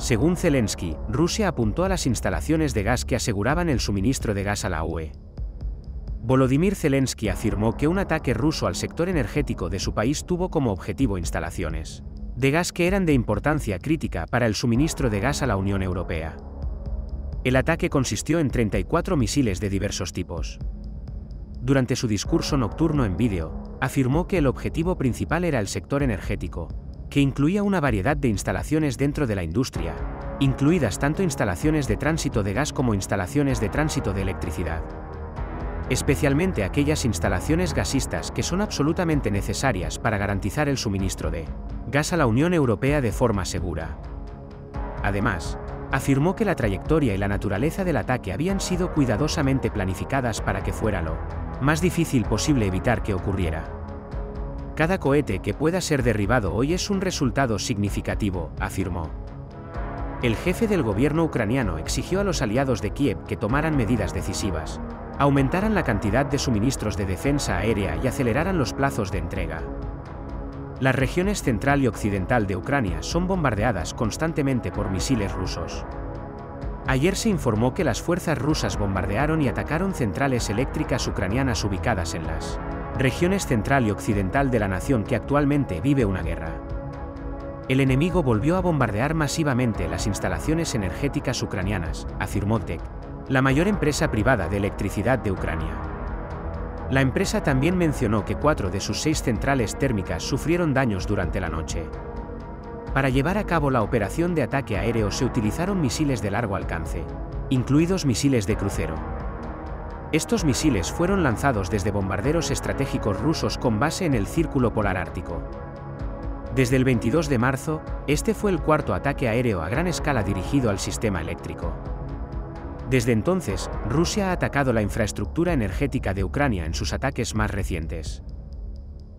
Según Zelensky, Rusia apuntó a las instalaciones de gas que aseguraban el suministro de gas a la UE. Volodymyr Zelensky afirmó que un ataque ruso al sector energético de su país tuvo como objetivo instalaciones de gas que eran de importancia crítica para el suministro de gas a la Unión Europea. El ataque consistió en 34 misiles de diversos tipos. Durante su discurso nocturno en vídeo, afirmó que el objetivo principal era el sector energético, que incluía una variedad de instalaciones dentro de la industria, incluidas tanto instalaciones de tránsito de gas como instalaciones de tránsito de electricidad. Especialmente aquellas instalaciones gasistas que son absolutamente necesarias para garantizar el suministro de gas a la Unión Europea de forma segura. Además, afirmó que la trayectoria y la naturaleza del ataque habían sido cuidadosamente planificadas para que fuera lo más difícil posible evitar que ocurriera. Cada cohete que pueda ser derribado hoy es un resultado significativo, afirmó. El jefe del gobierno ucraniano exigió a los aliados de Kiev que tomaran medidas decisivas, aumentaran la cantidad de suministros de defensa aérea y aceleraran los plazos de entrega. Las regiones central y occidental de Ucrania son bombardeadas constantemente por misiles rusos. Ayer se informó que las fuerzas rusas bombardearon y atacaron centrales eléctricas ucranianas ubicadas en las regiones central y occidental de la nación que actualmente vive una guerra. El enemigo volvió a bombardear masivamente las instalaciones energéticas ucranianas, afirmó TEC, la mayor empresa privada de electricidad de Ucrania. La empresa también mencionó que cuatro de sus seis centrales térmicas sufrieron daños durante la noche. Para llevar a cabo la operación de ataque aéreo se utilizaron misiles de largo alcance, incluidos misiles de crucero. Estos misiles fueron lanzados desde bombarderos estratégicos rusos con base en el Círculo Polar Ártico. Desde el 22 de marzo, este fue el cuarto ataque aéreo a gran escala dirigido al sistema eléctrico. Desde entonces, Rusia ha atacado la infraestructura energética de Ucrania en sus ataques más recientes.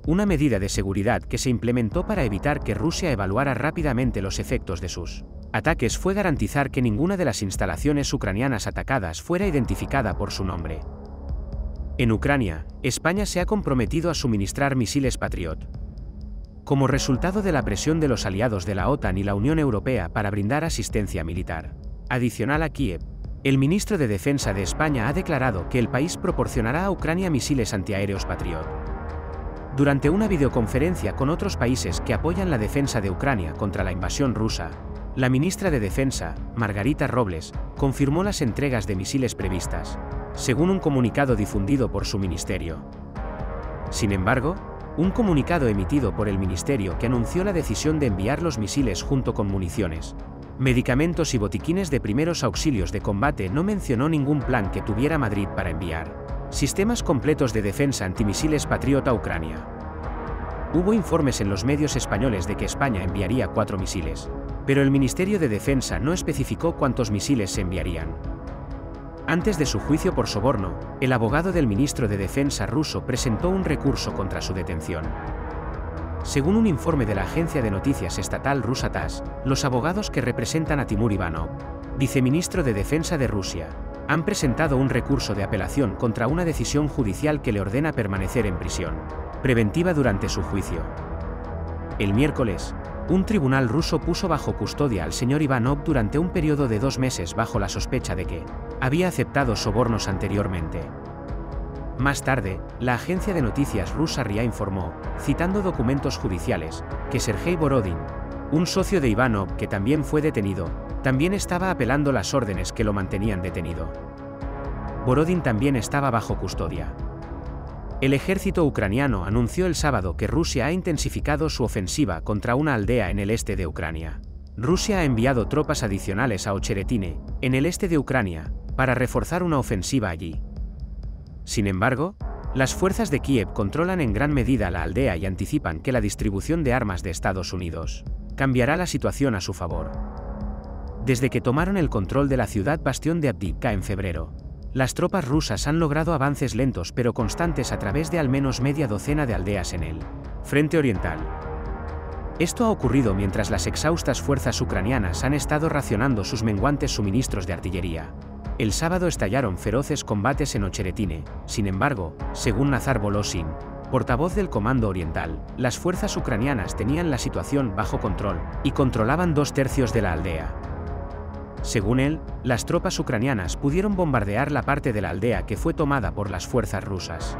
Una medida de seguridad que se implementó para evitar que Rusia evaluara rápidamente los efectos de sus ataques fue garantizar que ninguna de las instalaciones ucranianas atacadas fuera identificada por su nombre. En Ucrania, España se ha comprometido a suministrar misiles Patriot. Como resultado de la presión de los aliados de la OTAN y la Unión Europea para brindar asistencia militar adicional a Kiev, el ministro de Defensa de España ha declarado que el país proporcionará a Ucrania misiles antiaéreos Patriot. Durante una videoconferencia con otros países que apoyan la defensa de Ucrania contra la invasión rusa, la ministra de Defensa, Margarita Robles, confirmó las entregas de misiles previstas, según un comunicado difundido por su ministerio. Sin embargo, un comunicado emitido por el ministerio que anunció la decisión de enviar los misiles junto con municiones, medicamentos y botiquines de primeros auxilios de combate no mencionó ningún plan que tuviera Madrid para enviar sistemas completos de defensa antimisiles Patriot a Ucrania. Hubo informes en los medios españoles de que España enviaría cuatro misiles, pero el Ministerio de Defensa no especificó cuántos misiles se enviarían. Antes de su juicio por soborno, el abogado del ministro de Defensa ruso presentó un recurso contra su detención. Según un informe de la agencia de noticias estatal rusa TASS, los abogados que representan a Timur Ivanov, viceministro de Defensa de Rusia, han presentado un recurso de apelación contra una decisión judicial que le ordena permanecer en prisión preventiva durante su juicio. El miércoles, un tribunal ruso puso bajo custodia al señor Ivanov durante un periodo de dos meses bajo la sospecha de que había aceptado sobornos anteriormente. Más tarde, la agencia de noticias rusa RIA informó, citando documentos judiciales, que Sergei Borodin, un socio de Ivanov que también fue detenido, también estaba apelando las órdenes que lo mantenían detenido. Borodin también estaba bajo custodia. El ejército ucraniano anunció el sábado que Rusia ha intensificado su ofensiva contra una aldea en el este de Ucrania. Rusia ha enviado tropas adicionales a Ocheretine, en el este de Ucrania, para reforzar una ofensiva allí. Sin embargo, las fuerzas de Kiev controlan en gran medida la aldea y anticipan que la distribución de armas de Estados Unidos cambiará la situación a su favor. Desde que tomaron el control de la ciudad bastión de Abdivka en febrero, las tropas rusas han logrado avances lentos pero constantes a través de al menos media docena de aldeas en el frente oriental. Esto ha ocurrido mientras las exhaustas fuerzas ucranianas han estado racionando sus menguantes suministros de artillería, el sábado estallaron feroces combates en Ocheretine, sin embargo, según Nazar Volosin, portavoz del Comando Oriental, las fuerzas ucranianas tenían la situación bajo control y controlaban dos tercios de la aldea. Según él, las tropas ucranianas pudieron bombardear la parte de la aldea que fue tomada por las fuerzas rusas.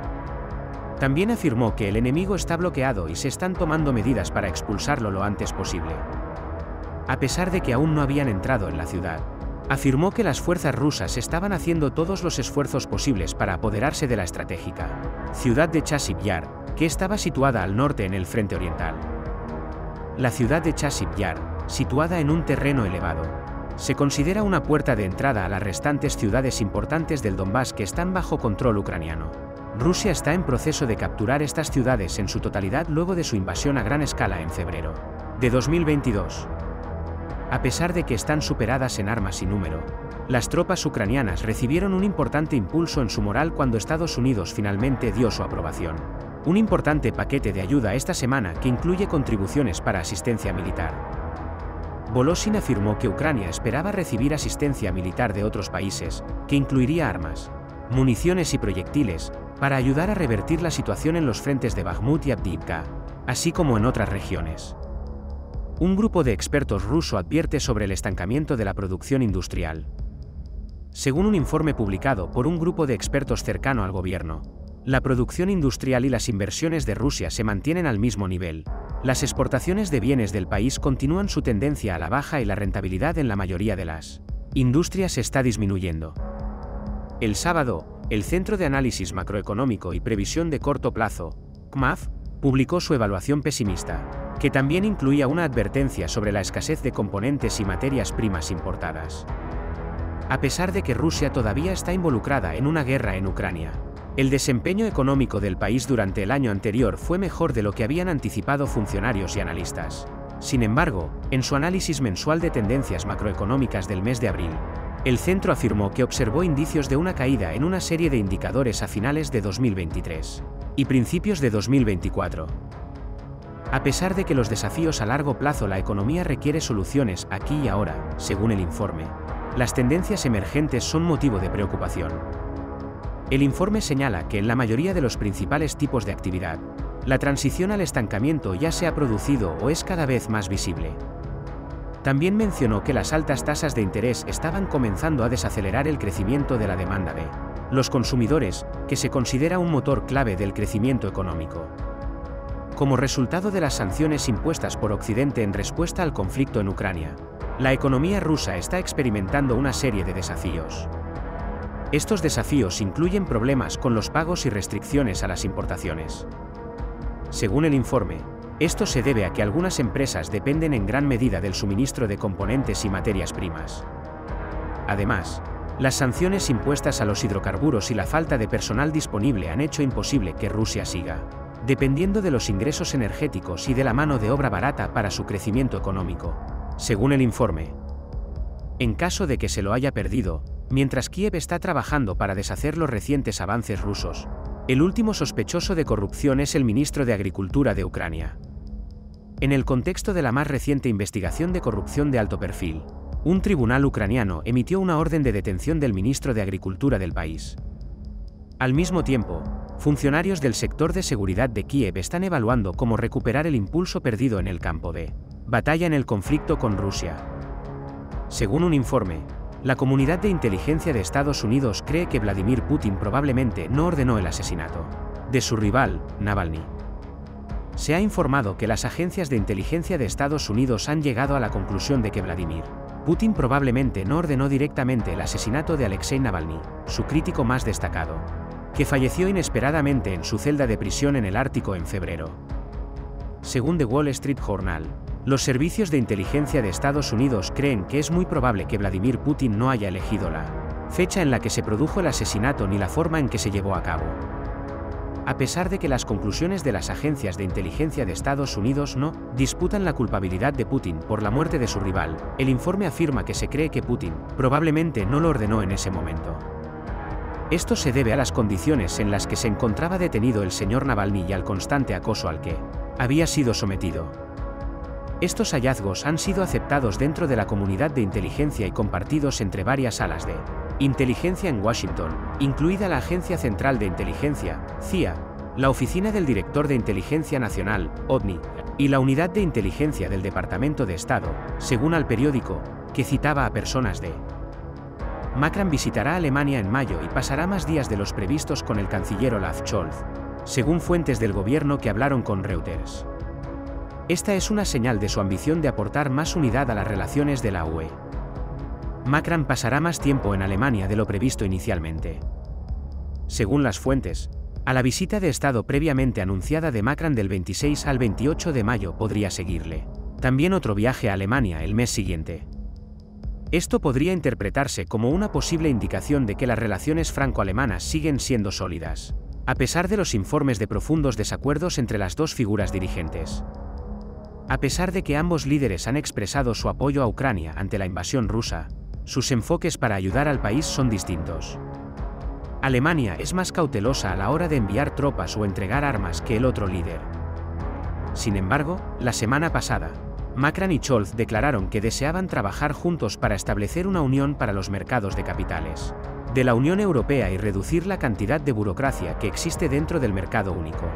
También afirmó que el enemigo está bloqueado y se están tomando medidas para expulsarlo lo antes posible. A pesar de que aún no habían entrado en la ciudad, afirmó que las fuerzas rusas estaban haciendo todos los esfuerzos posibles para apoderarse de la estratégica ciudad de Chasiv Yar, que estaba situada al norte en el frente oriental. La ciudad de Chasiv Yar, situada en un terreno elevado, se considera una puerta de entrada a las restantes ciudades importantes del Donbass que están bajo control ucraniano. Rusia está en proceso de capturar estas ciudades en su totalidad luego de su invasión a gran escala en febrero de 2022. A pesar de que están superadas en armas y número, las tropas ucranianas recibieron un importante impulso en su moral cuando Estados Unidos finalmente dio su aprobación. Un importante paquete de ayuda esta semana que incluye contribuciones para asistencia militar. Voloshin afirmó que Ucrania esperaba recibir asistencia militar de otros países, que incluiría armas, municiones y proyectiles, para ayudar a revertir la situación en los frentes de Bakhmut y Abdivka, así como en otras regiones. Un grupo de expertos ruso advierte sobre el estancamiento de la producción industrial. Según un informe publicado por un grupo de expertos cercano al gobierno, la producción industrial y las inversiones de Rusia se mantienen al mismo nivel. Las exportaciones de bienes del país continúan su tendencia a la baja y la rentabilidad en la mayoría de las industrias está disminuyendo. El sábado, el Centro de Análisis Macroeconómico y Previsión de Corto Plazo, CMAF, publicó su evaluación pesimista, que también incluía una advertencia sobre la escasez de componentes y materias primas importadas. A pesar de que Rusia todavía está involucrada en una guerra en Ucrania, el desempeño económico del país durante el año anterior fue mejor de lo que habían anticipado funcionarios y analistas. Sin embargo, en su análisis mensual de tendencias macroeconómicas del mes de abril, el centro afirmó que observó indicios de una caída en una serie de indicadores a finales de 2023 y principios de 2024. A pesar de que los desafíos a largo plazo la economía requiere soluciones aquí y ahora, según el informe, las tendencias emergentes son motivo de preocupación. El informe señala que en la mayoría de los principales tipos de actividad, la transición al estancamiento ya se ha producido o es cada vez más visible. También mencionó que las altas tasas de interés estaban comenzando a desacelerar el crecimiento de la demanda de los consumidores, que se considera un motor clave del crecimiento económico. Como resultado de las sanciones impuestas por Occidente en respuesta al conflicto en Ucrania, la economía rusa está experimentando una serie de desafíos. Estos desafíos incluyen problemas con los pagos y restricciones a las importaciones. Según el informe, esto se debe a que algunas empresas dependen en gran medida del suministro de componentes y materias primas. Además, las sanciones impuestas a los hidrocarburos y la falta de personal disponible han hecho imposible que Rusia siga, dependiendo de los ingresos energéticos y de la mano de obra barata para su crecimiento económico, según el informe. En caso de que se lo haya perdido, mientras Kiev está trabajando para deshacer los recientes avances rusos, el último sospechoso de corrupción es el ministro de Agricultura de Ucrania. En el contexto de la más reciente investigación de corrupción de alto perfil, un tribunal ucraniano emitió una orden de detención del ministro de Agricultura del país. Al mismo tiempo, funcionarios del sector de seguridad de Kiev están evaluando cómo recuperar el impulso perdido en el campo de batalla en el conflicto con Rusia. Según un informe, la comunidad de inteligencia de Estados Unidos cree que Vladimir Putin probablemente no ordenó el asesinato de su rival, Navalny. Se ha informado que las agencias de inteligencia de Estados Unidos han llegado a la conclusión de que Vladimir Putin probablemente no ordenó directamente el asesinato de Alexei Navalny, su crítico más destacado, que falleció inesperadamente en su celda de prisión en el Ártico en febrero. Según The Wall Street Journal, los servicios de inteligencia de Estados Unidos creen que es muy probable que Vladimir Putin no haya elegido la fecha en la que se produjo el asesinato ni la forma en que se llevó a cabo. A pesar de que las conclusiones de las agencias de inteligencia de Estados Unidos no disputan la culpabilidad de Putin por la muerte de su rival, el informe afirma que se cree que Putin probablemente no lo ordenó en ese momento. Esto se debe a las condiciones en las que se encontraba detenido el señor Navalny y al constante acoso al que había sido sometido. Estos hallazgos han sido aceptados dentro de la comunidad de inteligencia y compartidos entre varias alas de Inteligencia en Washington, incluida la Agencia Central de Inteligencia, CIA, la Oficina del Director de Inteligencia Nacional, OVNI, y la Unidad de Inteligencia del Departamento de Estado, según al periódico que citaba a personas de Macron visitará Alemania en mayo y pasará más días de los previstos con el canciller Olaf Scholz, según fuentes del gobierno que hablaron con Reuters. Esta es una señal de su ambición de aportar más unidad a las relaciones de la UE. Macron pasará más tiempo en Alemania de lo previsto inicialmente. Según las fuentes, a la visita de Estado previamente anunciada de Macron del 26 al 28 de mayo podría seguirle. También otro viaje a Alemania el mes siguiente. Esto podría interpretarse como una posible indicación de que las relaciones franco-alemanas siguen siendo sólidas, a pesar de los informes de profundos desacuerdos entre las dos figuras dirigentes. A pesar de que ambos líderes han expresado su apoyo a Ucrania ante la invasión rusa, sus enfoques para ayudar al país son distintos. Alemania es más cautelosa a la hora de enviar tropas o entregar armas que el otro líder. Sin embargo, la semana pasada, Macron y Scholz declararon que deseaban trabajar juntos para establecer una unión para los mercados de capitales de la Unión Europea y reducir la cantidad de burocracia que existe dentro del mercado único.